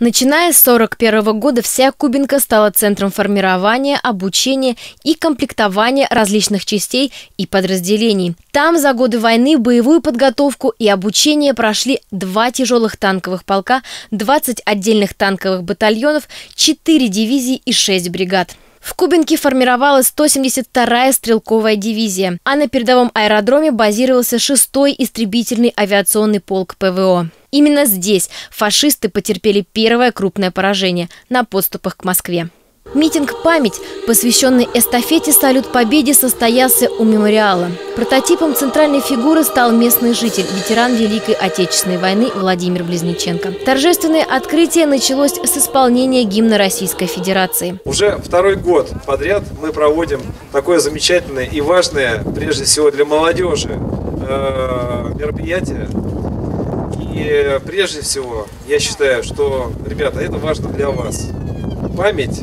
Начиная с 1941 года вся Кубинка стала центром формирования, обучения и комплектования различных частей и подразделений. Там за годы войны боевую подготовку и обучение прошли два тяжелых танковых полка, 20 отдельных танковых батальонов, 4 дивизии и 6 бригад. В Кубинке формировалась 172-я стрелковая дивизия, а на передовом аэродроме базировался 6-й истребительный авиационный полк ПВО. Именно здесь фашисты потерпели первое крупное поражение на подступах к Москве. Митинг «Память», посвященный эстафете «Салют Победе», состоялся у мемориала. Прототипом центральной фигуры стал местный житель, ветеран Великой Отечественной войны Владимир Близниченко. Торжественное открытие началось с исполнения гимна Российской Федерации. Уже второй год подряд мы проводим такое замечательное и важное, прежде всего для молодежи, э, мероприятие. И прежде всего, я считаю, что, ребята, это важно для вас. Память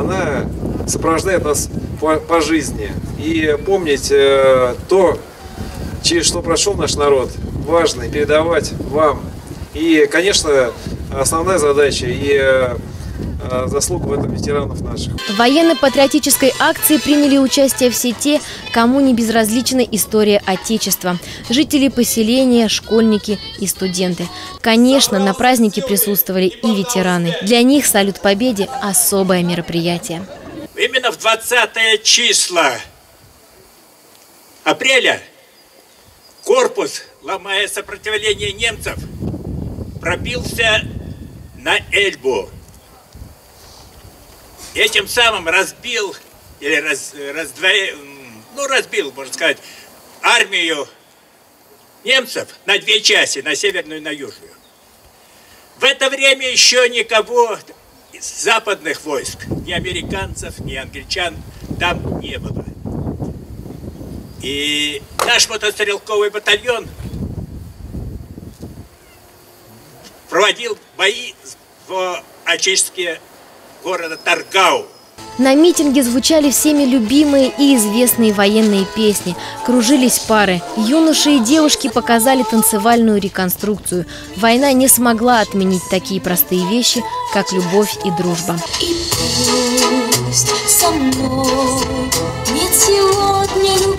она сопровождает нас по, по жизни. И помнить э, то, через что прошел наш народ, важно передавать вам. И, конечно, основная задача и э заслуга в этом ветеранов наших. В военно-патриотической акции приняли участие все те, кому не безразлична история Отечества. Жители поселения, школьники и студенты. Конечно, на празднике присутствовали и ветераны. Для них «Салют Победе» – особое мероприятие. Именно в 20 числа апреля корпус, ломая сопротивление немцев, пробился на Эльбу. Этим самым разбил или раз, раздвоил, ну разбил, можно сказать, армию немцев на две части, на северную и на южную. В это время еще никого из западных войск, ни американцев, ни англичан там не было. И наш мотострелковый батальон проводил бои в очистке города Таргау. На митинге звучали всеми любимые и известные военные песни. Кружились пары. Юноши и девушки показали танцевальную реконструкцию. Война не смогла отменить такие простые вещи, как любовь и дружба. И пусть со мной нет сегодня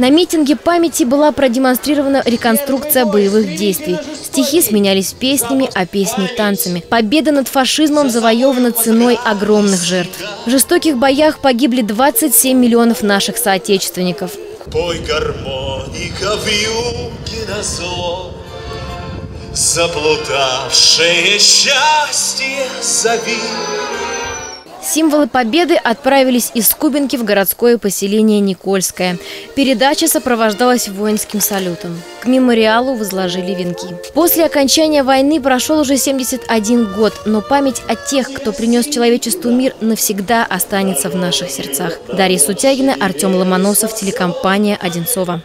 На митинге памяти была продемонстрирована реконструкция боевых действий. Стихи сменялись песнями, а песни – танцами. Победа над фашизмом завоевана ценой огромных жертв. В жестоких боях погибли 27 миллионов наших соотечественников. Пой гармоника в юге на зло, Заплутавшее счастье зови. Символы победы отправились из Кубинки в городское поселение Никольское. Передача сопровождалась воинским салютом. К мемориалу возложили венки. После окончания войны прошел уже 71 год, но память о тех, кто принес человечеству мир, навсегда останется в наших сердцах. Дарья Сутягина, Артем Ломоносов, телекомпания «Одинцова».